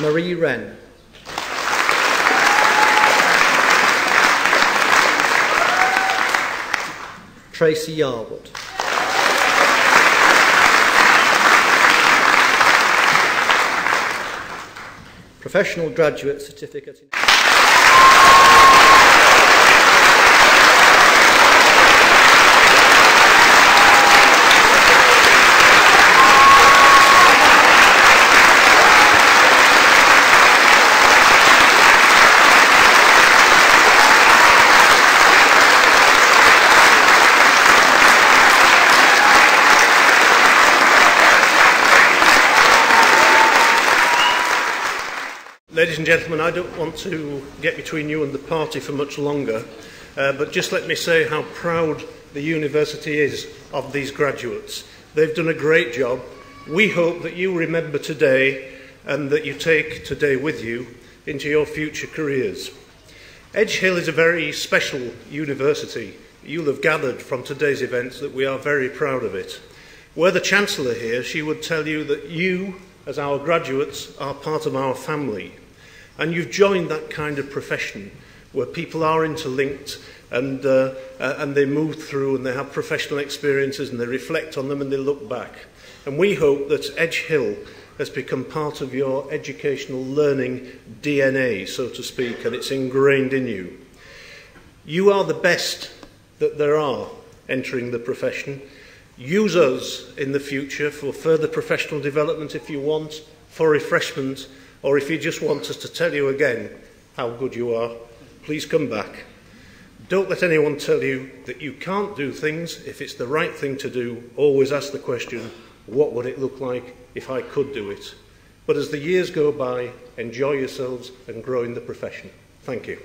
Marie Wren. Tracy Yarwood. Professional Graduate Certificate. Ladies and gentlemen, I don't want to get between you and the party for much longer, uh, but just let me say how proud the university is of these graduates. They've done a great job. We hope that you remember today and that you take today with you into your future careers. Edge Hill is a very special university. You'll have gathered from today's events that we are very proud of it. Were the Chancellor here, she would tell you that you as our graduates are part of our family. And you've joined that kind of profession where people are interlinked and, uh, uh, and they move through and they have professional experiences and they reflect on them and they look back. And we hope that Edge Hill has become part of your educational learning DNA, so to speak, and it's ingrained in you. You are the best that there are entering the profession. Use us in the future for further professional development if you want, for refreshment, or if you just want us to tell you again how good you are, please come back. Don't let anyone tell you that you can't do things if it's the right thing to do. Always ask the question, what would it look like if I could do it? But as the years go by, enjoy yourselves and grow in the profession. Thank you.